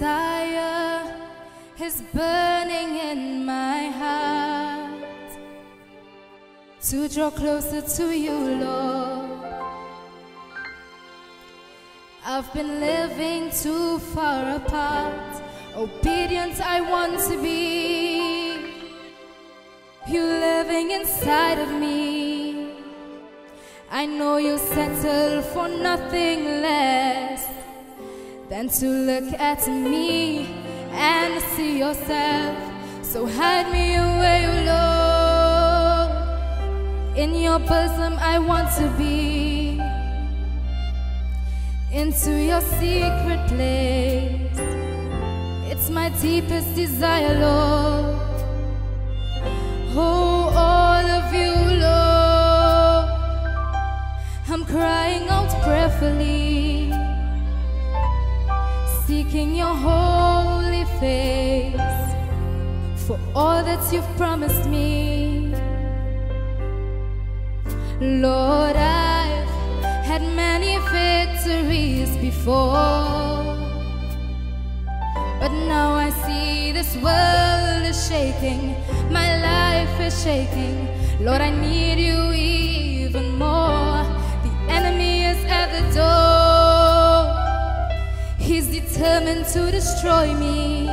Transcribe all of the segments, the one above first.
Desire is burning in my heart to draw closer to you, Lord. I've been living too far apart. Obedient I want to be. You living inside of me. I know you settle for nothing less than to look at me and see yourself. So hide me away, Lord. In your bosom, I want to be. Into your secret place. It's my deepest desire, Lord. Oh, all of you, Lord. I'm crying out prayerfully, seeking your holy face for all that you've promised me. Lord, I've had many victories before, but now I see this world is shaking, my life is shaking. Lord, I need you to destroy me.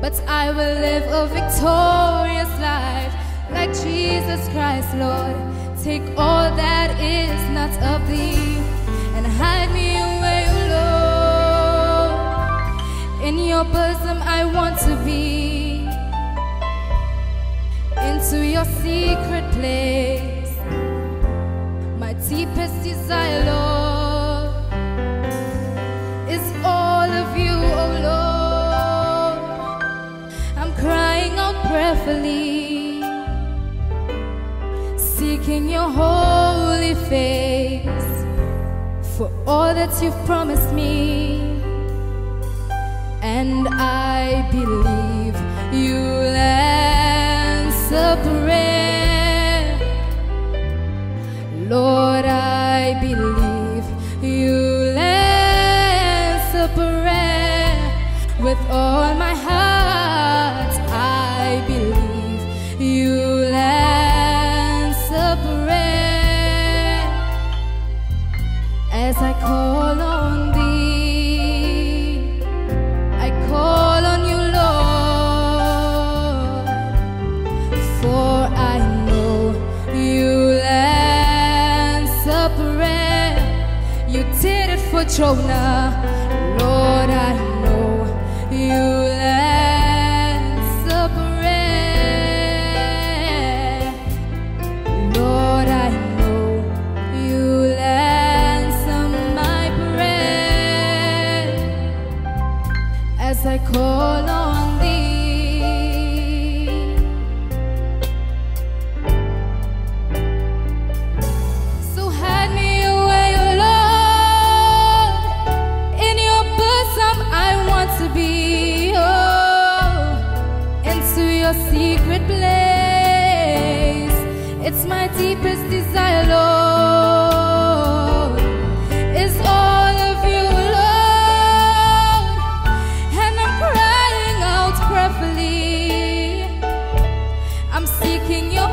But I will live a victorious life like Jesus Christ, Lord. Take all that is not of thee and hide me away, Lord. In your bosom, I want to be. Into your secret place, my deepest desire, Lord, out prayerfully, seeking your holy face for all that you've promised me. And I believe you'll Jonah, Lord. I know you'll secret place. It's my deepest desire, Lord, It's all of you, Lord. And I'm crying out prayerfully. I'm seeking your